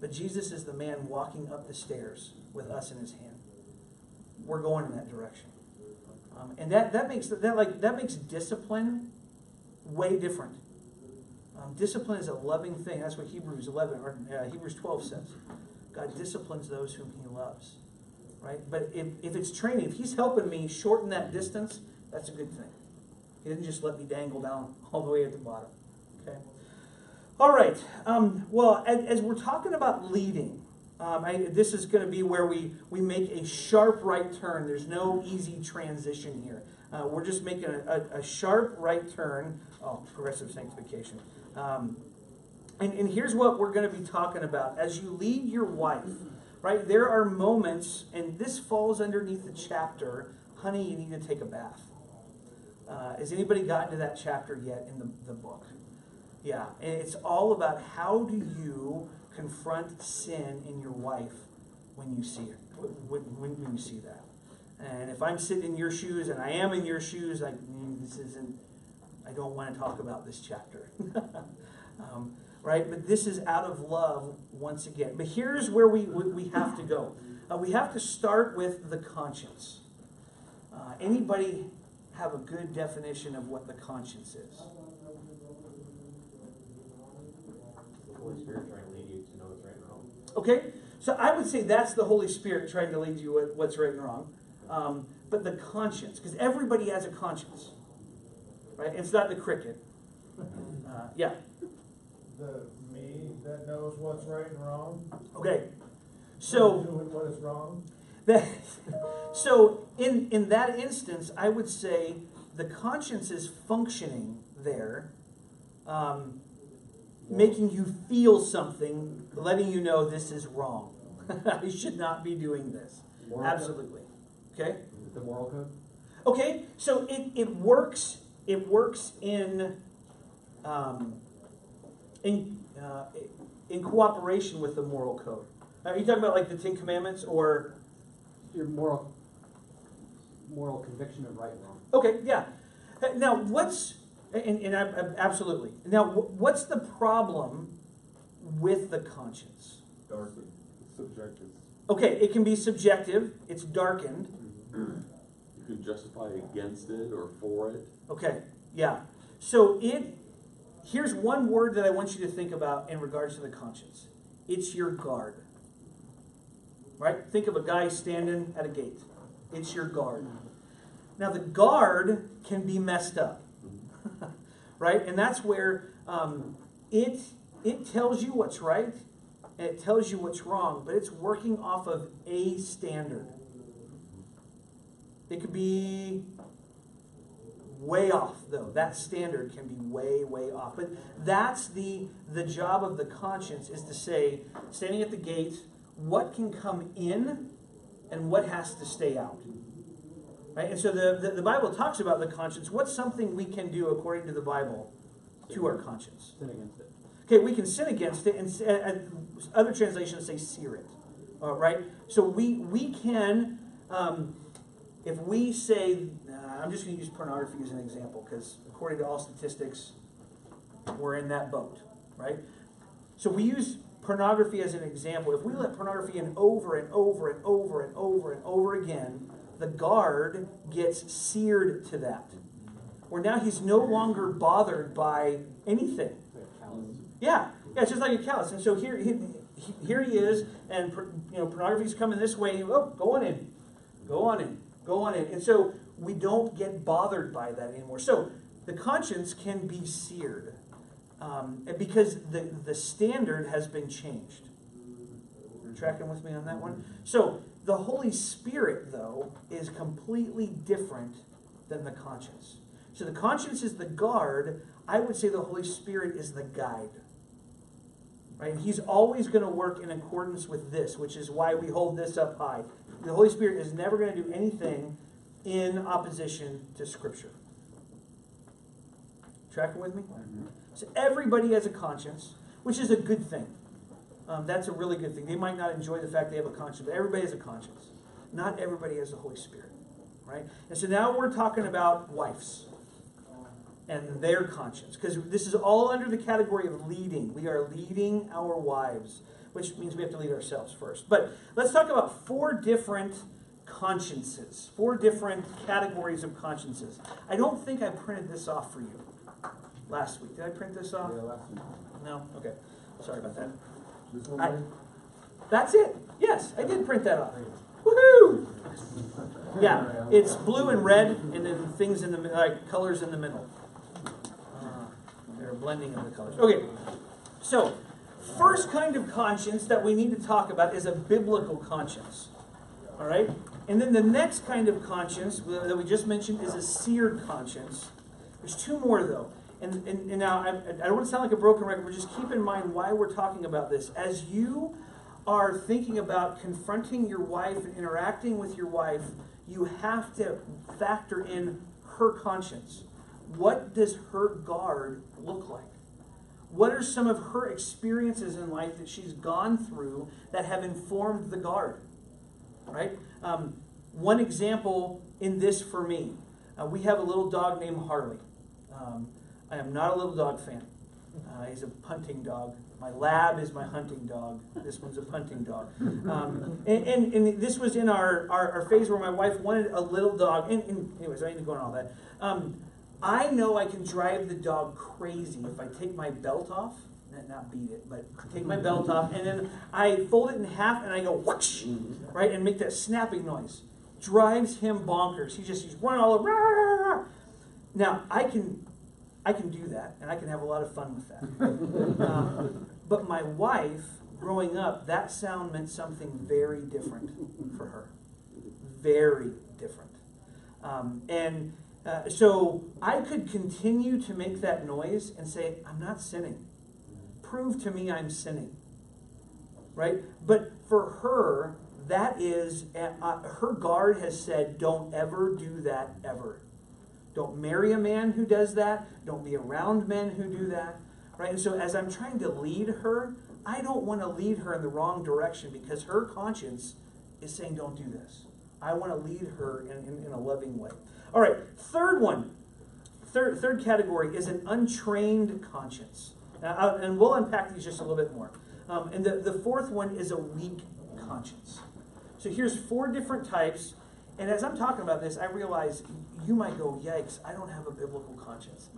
But Jesus is the man walking up the stairs with us in his hand. We're going in that direction. Um, and that, that makes that like that makes discipline way different. Um, discipline is a loving thing. That's what Hebrews 11 or uh, Hebrews 12 says. God disciplines those whom He loves, right? But if, if it's training, if He's helping me shorten that distance, that's a good thing. He didn't just let me dangle down all the way at the bottom. Okay. All right. Um, well, as, as we're talking about leading, um, I, this is going to be where we, we make a sharp right turn. There's no easy transition here. Uh, we're just making a, a, a sharp right turn. Oh, progressive sanctification. Um, and, and here's what we're going to be talking about. As you lead your wife, right, there are moments, and this falls underneath the chapter, honey, you need to take a bath. Uh, has anybody gotten to that chapter yet in the, the book? Yeah, and it's all about how do you confront sin in your wife when you see it, when, when, you see that. And if I'm sitting in your shoes, and I am in your shoes, mm, this isn't. I don't want to talk about this chapter, um, right? But this is out of love once again. But here's where we we, have to go. Uh, we have to start with the conscience. Uh, anybody have a good definition of what the conscience is? Holy Spirit trying to lead you to know what's right and wrong. Okay, so I would say that's the Holy Spirit trying to lead you with what's right and wrong. Um, but the conscience, because everybody has a conscience, right? It's not the cricket. Uh, yeah. The me that knows what's right and wrong. Okay. So Doing what is wrong. that, so in in that instance, I would say the conscience is functioning there, um, making you feel something, letting you know this is wrong. I should not be doing this. Moral code? Absolutely. Okay. Is it the moral code? Okay, so it, it works. It works in um, in uh, in cooperation with the moral code. Are you talking about like the Ten Commandments, or your moral moral conviction of right and wrong. okay, yeah. Now, what's and, and I, I- absolutely. Now, wh- what's the problem with the conscience? Darkened. Subjective. Okay, it can be subjective. It's darkened. You can justify against it or for it. Okay, yeah. So it here's one word that I want you to think about in regards to the conscience. It's your guard. Right? Think of a guy standing at a gate. It's your guard. Now the guard can be messed up. Right? And that's where um, it it tells you what's right and it tells you what's wrong, but it's working off of a standard. It could be way off though that standard can be way way off but that's the the job of the conscience is to say standing at the gate what can come in and what has to stay out right and so the, the, the bible talks about the conscience what's something we can do according to the bible to our conscience Sin against it. Okay, we can sin against it, and, s- and- and other translations say sear it. All right, so we we can, um, if we say, uh, I'm just going to use pornography as an example because according to all statistics, we're in that boat, right? So we use pornography as an example. If we let pornography in over and over and over and over and over again, the guard gets seared to that. Where now he's no longer bothered by anything. Yeah, yeah, it's just like a callus. And so here, he, he- here he is, and you know, pornography's coming this way. Oh, go on in, go on in, go on in. And so we don't get bothered by that anymore. So the conscience can be seared um, because the the standard has been changed. Tracking with me on that one. So the Holy Spirit, though, is completely different than the conscience. So the conscience is the guard. I would say the Holy Spirit is the guide. Right? He's always going to work in accordance with this, which is why we hold this up high. The Holy Spirit is never going to do anything in opposition to Scripture. Tracking with me? Mm-hmm. So everybody has a conscience, which is a good thing. Um, that's a really good thing. They might not enjoy the fact they have a conscience, but everybody has a conscience. Not everybody has the Holy Spirit, right? And so now we're talking about wives and their conscience, because this is all under the category of leading. We are leading our wives, which means we have to lead ourselves first. But let's talk about four different consciences, four different categories of consciences. I don't think I printed this off for you last week. Did I print this off? No? Okay. Sorry about that. This one, I- right? That's it. Yes, I did print that off. Woohoo! Yeah, it's blue and red, and then things in the mi- like colors in the middle. Uh, They're blending of the colors. Okay, so first kind of conscience that we need to talk about is a biblical conscience. All right, and then the next kind of conscience that we just mentioned is a seared conscience. There's two more though. And, and, and now, I, I don't want to sound like a broken record, but just keep in mind why we're talking about this. As you are thinking about confronting your wife and interacting with your wife, you have to factor in her conscience. What does her guard look like? What are some of her experiences in life that she's gone through that have informed the guard? Right? Um, one example in this for me uh, we have a little dog named Harley. Um, I am not a little dog fan. Uh, he's a punting dog. My lab is my hunting dog. This one's a punting dog. Um, and, and, and this was in our, our, our phase where my wife wanted a little dog. And, and anyways, I need to go on all that. Um, I know I can drive the dog crazy if I take my belt off. Not- beat it, but take my belt off, and then I fold it in half, and I go whoosh, right, and make that snapping noise. Drives him bonkers. He just he's running all over. Now I can, I can do that, and I can have a lot of fun with that. Um, but my wife, growing up, that sound meant something very different for her. Very different. Um, and uh, so I could continue to make that noise and say, I'm not sinning. Prove to me I'm sinning. Right? But for her, that is, uh, uh, her guard has said, don't ever do that ever. Don't marry a man who does that. Don't be around men who do that. Right? And so as I'm trying to lead her, I don't want to lead her in the wrong direction because her conscience is saying, don't do this. I want to lead her in, in, in a loving way. All right, third one, third, Third, category is an untrained conscience. Now, I- and we'll unpack these just a little bit more. Um, and the, the fourth one is a weak conscience. So here's four different types. And as I'm talking about this, I realize you might go, yikes, I don't have a biblical conscience.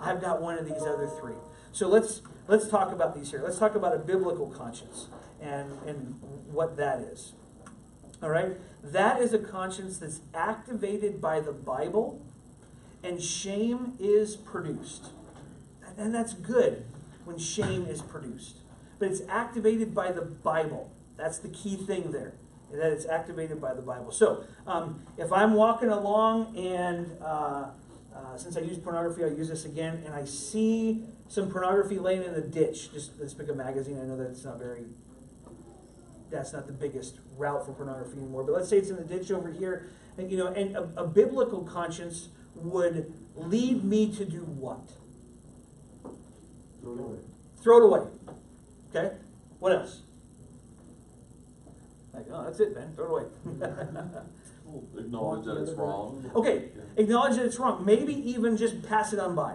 I've got one of these other three. So let's let's talk about these here. Let's talk about a biblical conscience and, and what that is. All right? That is a conscience that's activated by the Bible and shame is produced. And that's good when shame is produced. But it's activated by the Bible. That's the key thing there. That it's activated by the Bible. So, um, if I'm walking along and uh, uh, since I use pornography, I'll use this again, and I see some pornography laying in the ditch. Just let's pick a magazine. I know that's not very that's not the biggest route for pornography anymore. But let's say it's in the ditch over here, and you know, and a, a biblical conscience would lead me to do what? Throw it away. Throw it away. Okay. What else? Like, oh, that's it, man. Throw it away. Acknowledge that it's wrong. okay. Acknowledge that it's wrong. Maybe even just pass it on by.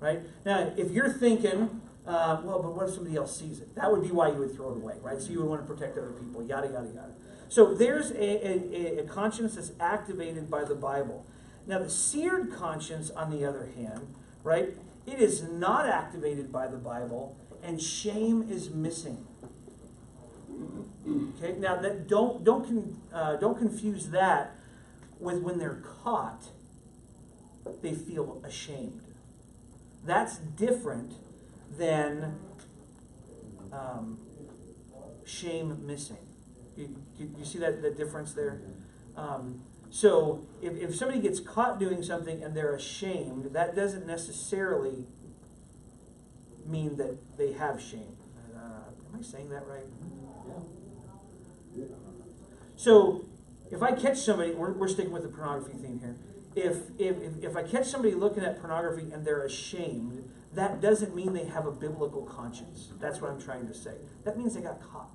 Right now, if you're thinking, uh, well, but what if somebody else sees it? That would be why you would throw it away, right? So you would want to protect other people. Yada yada yada. So there's a, a, a conscience that's activated by the Bible. Now, the seared conscience, on the other hand, right, it is not activated by the Bible, and shame is missing. Okay, now that don't don't con, uh, don't confuse that with when they're caught, they feel ashamed. That's different than um, shame missing. You, you, see that, that difference there? Um, so if, if somebody gets caught doing something and they're ashamed, that doesn't necessarily mean that they have shame. Uh, I saying that right? So, if I catch somebody, we're, we're sticking with the pornography theme here. If, if, if, if I catch somebody looking at pornography and they're ashamed, that doesn't mean they have a biblical conscience. That's what I'm trying to say. That means they got caught.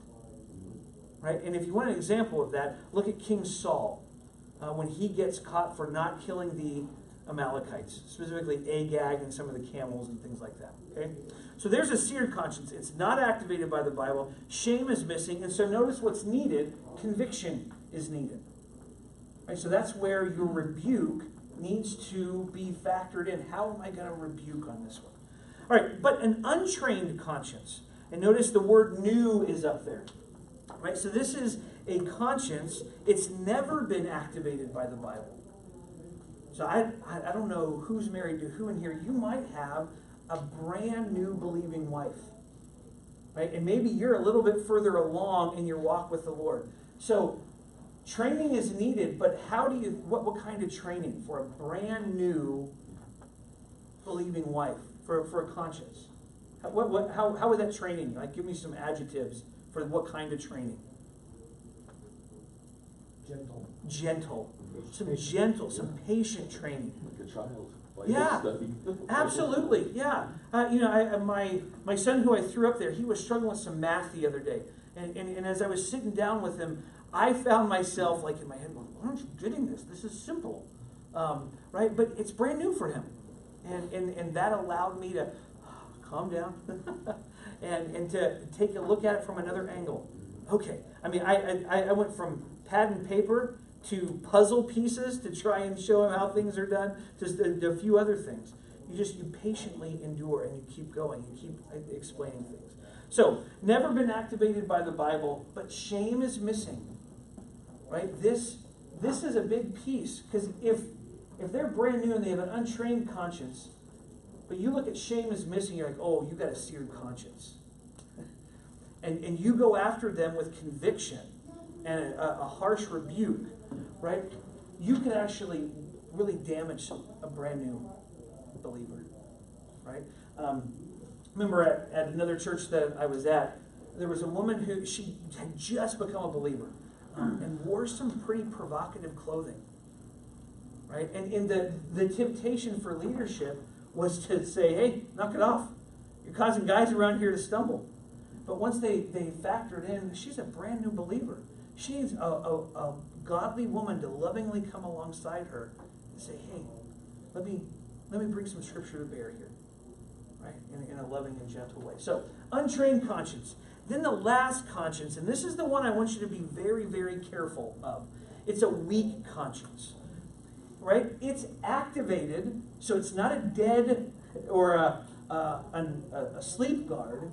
Right? And if you want an example of that, look at King Saul uh, when he gets caught for not killing the Amalekites, specifically Agag and some of the camels and things like that. Okay? So there's a seared conscience. It's not activated by the Bible. Shame is missing. And so notice what's needed conviction is needed. Right? So that's where your rebuke needs to be factored in. How am I going to rebuke on this one? All right, but an untrained conscience. And notice the word new is up there. Right? So this is a conscience. It's never been activated by the Bible. So I, I, I don't know who's married to who in here. You might have a brand new believing wife. Right? And maybe you're a little bit further along in your walk with the Lord. So training is needed, but how do you what, what kind of training for a brand new believing wife, for, for a conscience? How, what, what, how, how would that training? Like give me some adjectives for what kind of training? Gentle. Gentle. Some gentle, some patient training. Like a child. Yeah. study. Absolutely, yeah. Uh, you know, I, uh, my my son who I threw up there, he was struggling with some math the other day, and, and, and as I was sitting down with him, I found myself like in my head, going, "Why aren't you getting this? This is simple, um, right? But it's brand new for him, and and and that allowed me to calm down, and and to take a look at it from another angle. Okay, I mean, I I, I went from pad and paper to puzzle pieces to try and show him how things are done, just a, a few other things. You just you patiently endure and you keep going and keep uh, explaining things. So, never been activated by the Bible, but shame is missing. Right? This this is a big piece because if if they're brand new and they have an untrained conscience, but you look at shame is missing, you're like, oh, you got a seared conscience. And, and you go after them with conviction and a, a harsh rebuke, right? You can actually really damage a brand new believer, right? Um, remember at, at another church that I was at, there was a woman who she had just become a believer um, and wore some pretty provocative clothing, right? And, and the, the temptation for leadership was to say, hey, knock it off. You're causing guys around here to stumble. But once they, they factored in, she's a brand new believer. She's a, a, a godly woman to lovingly come alongside her and say, hey, let me, let me bring some scripture to bear here. Right? In, in a loving and gentle way. So, untrained conscience. Then the last conscience, and this is the one I want you to be very, very careful of. It's a weak conscience. Right? It's activated, so it's not a dead or a, a, a, a sleep guard,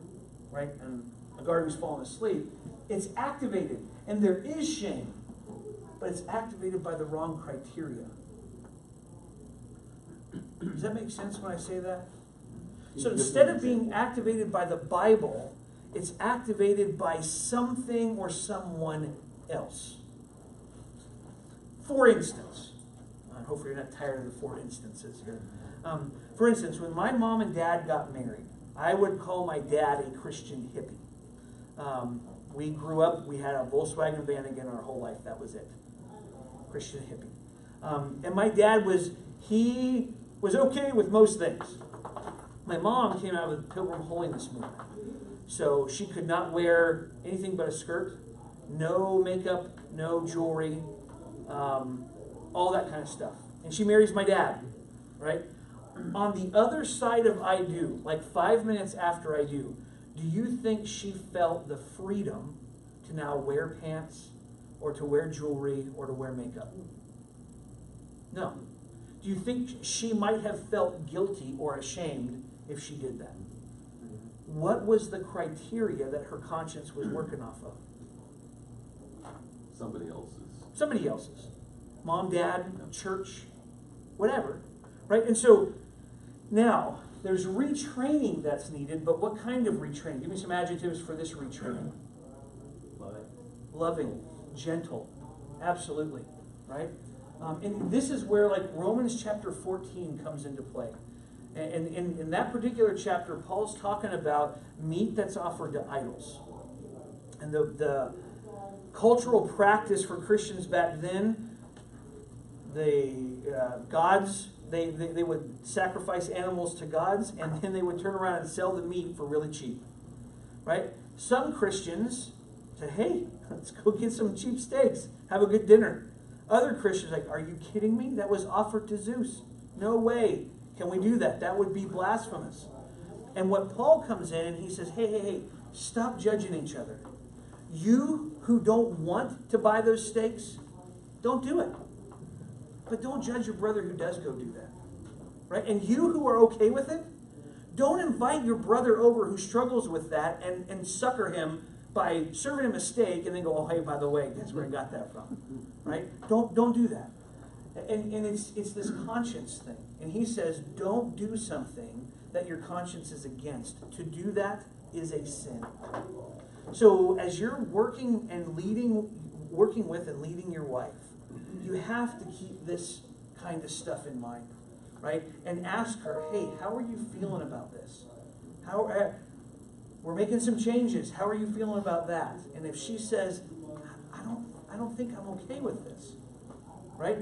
right? And a guard who's fallen asleep. It's activated, and there is shame, but it's activated by the wrong criteria. Does that make sense when I say that? So instead of being activated by the Bible, it's activated by something or someone else. For instance, uh, hopefully you're not tired of the four instances here. Um, for instance, when my mom and dad got married, I would call my dad a Christian hippie. Um, we grew up, we had a Volkswagen van again our whole life, that was it. Christian hippie. Um, and my dad was, he was okay with most things. My mom came out of the Pilgrim Holiness movement. So she could not wear anything but a skirt, no makeup, no jewelry, um, all that kind of stuff. And she marries my dad, right? On the other side of I do, like five minutes after I do, do you think she felt the freedom to now wear pants or to wear jewelry or to wear makeup? No. Do you think she might have felt guilty or ashamed if she did that? What was the criteria that her conscience was working off of? Somebody else's. Somebody else's. Mom, dad, church, whatever. Right? And so now there's retraining that's needed, but what kind of retraining? Give me some adjectives for this retraining. Loving, gentle, absolutely, right? Um, and this is where like Romans chapter 14 comes into play. And in, in that particular chapter, Paul's talking about meat that's offered to idols. And the, the cultural practice for Christians back then, the uh, gods, they, they, they would sacrifice animals to gods and then they would turn around and sell the meat for really cheap. Right? Some Christians say, hey, let's go get some cheap steaks, have a good dinner. Other Christians like, are you kidding me? That was offered to Zeus. No way can we do that. That would be blasphemous. And what Paul comes in and he says, hey, hey, hey, stop judging each other. You who don't want to buy those steaks, don't do it. But don't judge your brother who does go do that. Right? And you who are okay with it, don't invite your brother over who struggles with that and, and succor him by serving a mistake and then go, oh, hey, by the way, guess where I got that from? Right? Don't, don't do that. And, and it's, it's this conscience thing. And he says, don't do something that your conscience is against. To do that is a sin. So as you're working and leading, working with and leading your wife, you have to keep this kind of stuff in mind, right? And ask her, hey, how are you feeling about this? How uh, we're making some changes. How are you feeling about that? And if she says, I don't, I don't think I'm okay with this, right?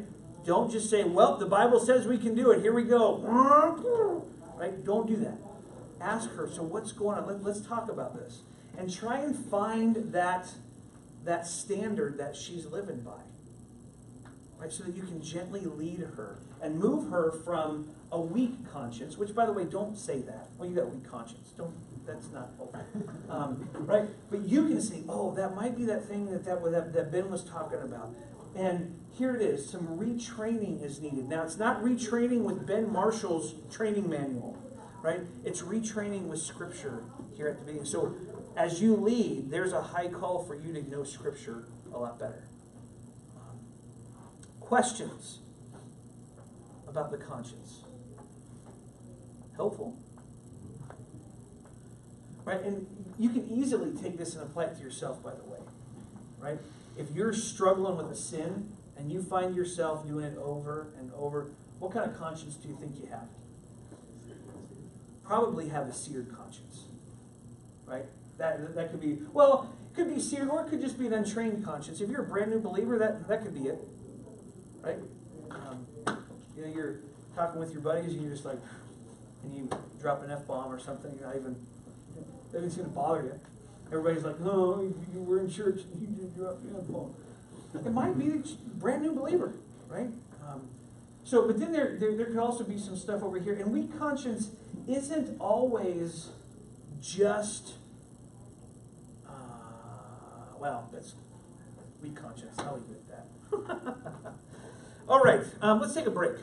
Don't just say, well, the Bible says we can do it. Here we go. Right? Don't do that. Ask her, so what's going on? Let, let's talk about this. And try and find that, that standard that she's living by. Right? So that you can gently lead her and move her from a weak conscience, which by the way, don't say that. Well, you got a weak conscience. Don't that's not okay. Um, right? But you can say, oh, that might be that thing that, that, that, that Ben was talking about. And here it is some retraining is needed. Now, it's not retraining with Ben Marshall's training manual, right? It's retraining with Scripture here at the beginning. So, as you lead, there's a high call for you to know Scripture a lot better. Um, questions about the conscience? Helpful? Right? And you can easily take this and apply it to yourself, by the way. Right? If you're struggling with a sin and you find yourself doing it over and over, what kind of conscience do you think you have? Probably have a seared conscience. Right? That, that could be, well, it could be seared or it could just be an untrained conscience. If you're a brand new believer, that, that could be it. Right? Um, you know, you're talking with your buddies and you're just like, and you drop an F bomb or something, you're not even, nothing's going to bother you. Everybody's like, oh, you, were in church and you did drop the F bomb. It might be a brand new believer, right? Um, so, but then there, there, there could also be some stuff over here. And weak conscience isn't always just, uh, well, that's weak conscience. I'll leave it at that. All right, um, let's take a break.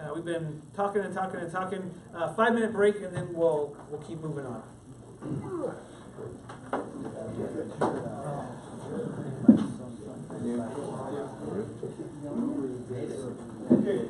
Uh, we've been talking and talking and talking. Uh, five minute break, and then we'll we'll keep moving on. Okay.